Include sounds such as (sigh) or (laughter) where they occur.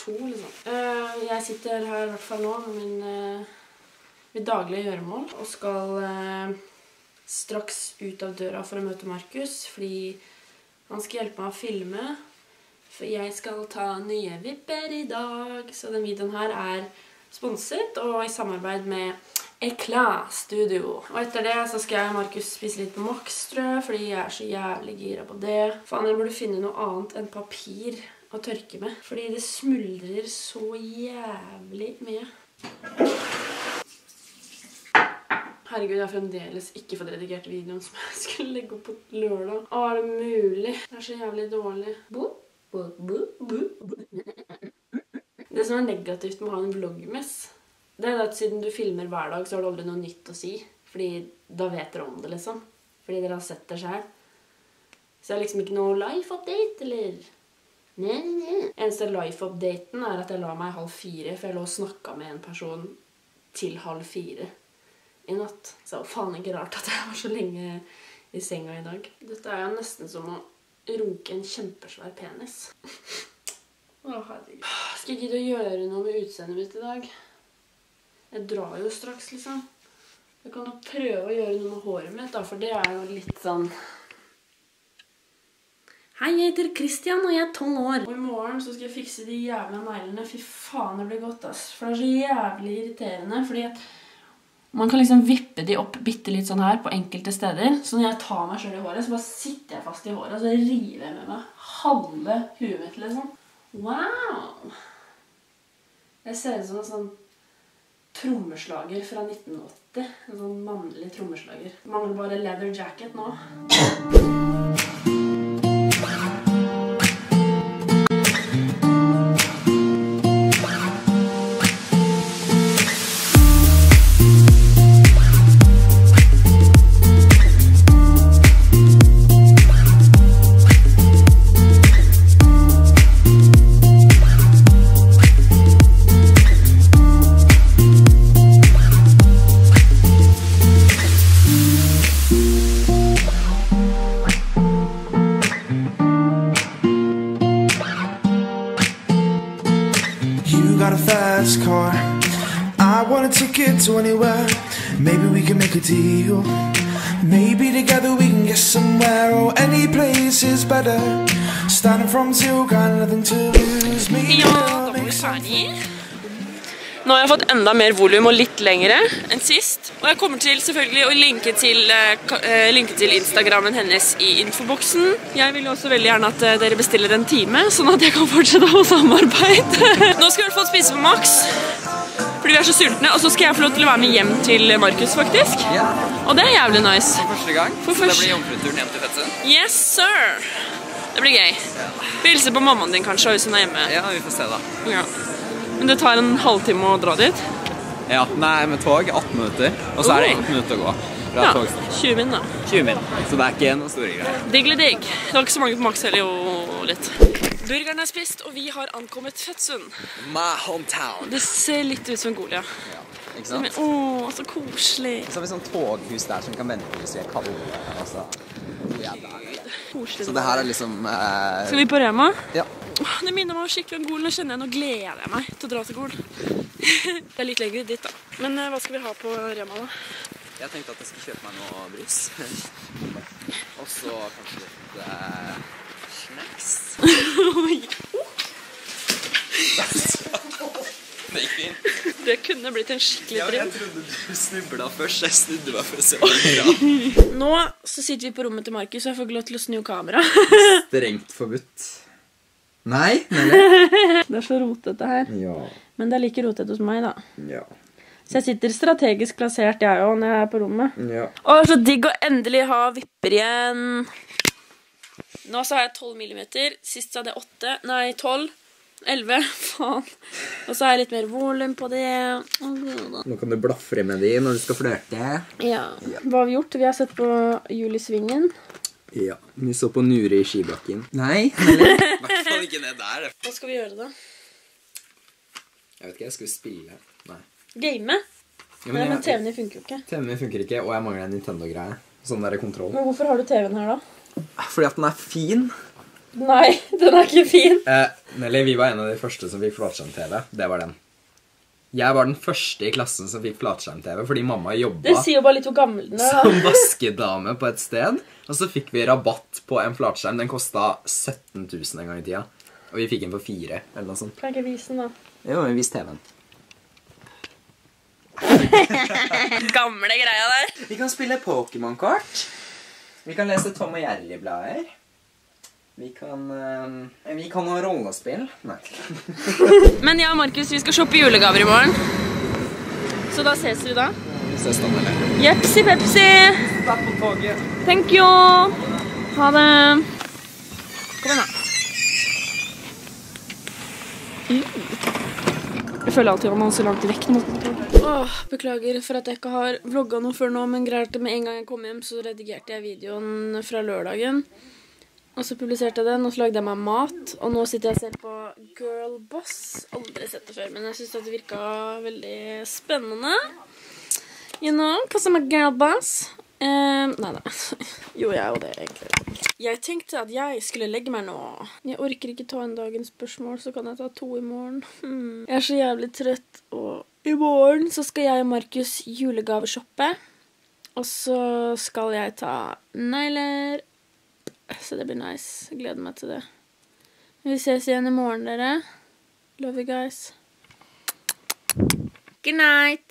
to, liksom. Eh, jeg sitter her i hvert fall nå med min, eh, mitt daglige gjøremål og skal eh, straks ut av døra for å møte Markus fordi han skal hjelpe meg å filme. For jeg skal ta nye vipper i dag. Så den videoen her er sponset og i samarbeid med Eclat Studio. Og etter det så skal jeg og Markus spise litt Max, tror jeg, fordi jeg er så jævlig gira på det. Faen, jeg burde finne noe annet enn papir å tørke med. Fordi det smuldrer så jævlig mye. Herregud, jeg har fremdeles ikke fått redigert videoen som jeg skulle legge opp på lørdag. Å, er det mulig? Det er så jævlig dårlig. Det som er negativt med å ha en vloggmess, det er at siden du filmer hver dag, så har du aldri noe nytt å si. Fordi da vet dere om det, liksom. Fordi dere har sett det sjøl. Så det er liksom ikke noe life-update, eller Nei, nei, nei. Eneste life-updaten er at jeg la meg halv fire, for jeg lå og snakka med en person til halv fire i natt. Så faen ikke rart at jeg var så lenge i senga i dag. Dette er jo nesten som å runke en kjempesvær penis. Å, herregud. Skal jeg gidde å gjøre noe med utseendet mitt i dag? Jeg drar jo straks, liksom. Jeg kan jo prøve å gjøre noe med håret mitt, da, for det er jo litt sånn Hei, jeg heter Christian, og jeg er tolv år. Og i morgen så skal jeg fikse de jævla neglene. Fy faen, det blir godt, ass. For det er så jævlig irriterende. Fordi at man kan liksom vippe de opp bitte litt sånn her på enkelte steder. Så når jeg tar meg sjøl i håret, så bare sitter jeg fast i håret, og så river jeg med meg halve huet mitt, liksom. Wow! Jeg ser ut som en sånn trommeslager fra 1980. En sånn mannlig trommeslager. Mangler bare leather jacket nå. Got a fast car. I want a ticket to anywhere. Maybe we can make a deal. Maybe together we can get somewhere. Oh, any place is better. Starting from zero, got nothing to lose. Maybe Nå har jeg fått enda mer volum og litt lengre enn sist. Og jeg kommer til selvfølgelig å linke til, eh, eh, linke til Instagrammen hennes i infoboksen. Jeg vil også veldig gjerne at eh, dere bestiller en time, sånn at jeg kan fortsette å samarbeide. (laughs) Nå skal vi i hvert fall spise på Max, fordi vi er så sultne. Og så skal jeg få lov til å være med hjem til Markus, faktisk. Ja, Og det er jævlig nice. for første gang. For så det blir jomfruturen hjem til Fettsund. Yes, sir! Det blir gøy. Vi hilser på mammaen din kanskje, hvis hun er hjemme. Ja, vi får se da. Ja. Men det tar en halvtime å dra dit. Ja, nei, med tog 18 minutter, og så er det Oh. 1 minutt å gå Ja, togstasjonen. 20 min da. 20 min, så det er ikke noe store greier. Diggelig digg. Det var ikke så mange på Max heller, jo litt. Burgeren er spist, og vi har ankommet Fødsund. My hometown. Det ser litt ut som Golia. Ja, ikke sant? å, så koselig. Så har vi sånn toghus der som kan vente hvis vi er kalde. Altså. Ja. Så det her er liksom eh, Skal vi på Rema? Ja. Det minner meg skikkelig om Gol. Nå kjenner jeg, nå gleder jeg meg til å dra til Gol. (laughs) det er litt lenger dit, da. Men eh, hva skal vi ha på Rema, da? Jeg tenkte at jeg skulle kjøpe meg noe brus. (laughs) og så kanskje litt eh, snacks. Det gikk fint. (laughs) det kunne blitt en skikkelig Ja, driv. jeg trodde du snubla først, jeg snudde meg for å se det gikk. Nå så sitter vi på rommet til Markus, og jeg får ikke lov til å snu kamera. Strengt forbudt. Nei? (laughs) Det er så rotete her. Ja. Men det er like rotete hos meg, da. Ja. Så jeg sitter strategisk plassert, jeg òg, når jeg er på rommet. Ja. Å, så digg å endelig ha vipper igjen. Nå så har jeg 12 millimeter. Sist så hadde jeg 8. Nei, 12. 11. (laughs) Faen. Og så har jeg litt mer volum på det. Nå kan du blafre med de når du skal flørte. Ja. Hva har vi gjort? Vi har sett på Jul i Svingen. Ja. Vi så på Nure i skibakken. Nei? (laughs) I hvert fall ikke ned der. Hva skal vi gjøre, da? Jeg vet ikke, jeg vi spille. Nei. Game? Ja, Nei, men TV-en din funker jo ikke. TV-en min funker ikke, og jeg mangler en Nintendo-greie. Sånn der kontroll. Men hvorfor har du TV-en her, da? Fordi at den er fin. Nei, (laughs) den er ikke fin. Eh, Nelly, vi var en av de første som fikk flatskjerm-TV. Det var den. Jeg var den første i klassen som fikk flatskjerm-TV fordi mamma Det jobba sier jo bare litt hvor gammel den er. som vaskedame på et sted. Og så fikk vi rabatt på en flatskjerm. Den kosta 17 000 en gang i tida. Og vi fikk den for fire, eller noe sånt. Kan jeg ikke vise den, da? Jo, vi viste TV-en. (laughs) Gamle greia der. Vi kan spille Pokémon-kort. Vi kan lese Tom og Jerry-blader. Vi kan uh, Vi kan ha rollespill. Nei. (laughs) Men jeg og Markus vi skal shoppe julegaver i morgen. Så da ses vi da. Vi ses da, eller? Jepsi pepsi. Start på toget. Thank you. Ha det. Kom igjen, da. Jeg føler alltid at man er så langt vekk nå. Åh, beklager for at jeg ikke har vlogga noe før nå, men greier at med en gang jeg kom hjem, så redigerte jeg videoen fra lørdagen. Og så publiserte jeg den, og så lagde jeg meg mat. Og nå sitter jeg og ser på Girl Boss. Aldri sett det før, men jeg syns det virka veldig spennende. You know, som er girl boss. Um, nei, nei. (laughs) Jo, jeg jo det, egentlig. Jeg tenkte at jeg skulle legge meg nå. Jeg orker ikke ta en dagens spørsmål, så kan jeg ta to i morgen. Hmm. Jeg er så jævlig trøtt, og i morgen så skal jeg og Markus julegaveshoppe. Og så skal jeg ta negler. Så det blir nice. Jeg gleder meg til det. Vi ses igjen i morgen, dere. Love you guys. Good night.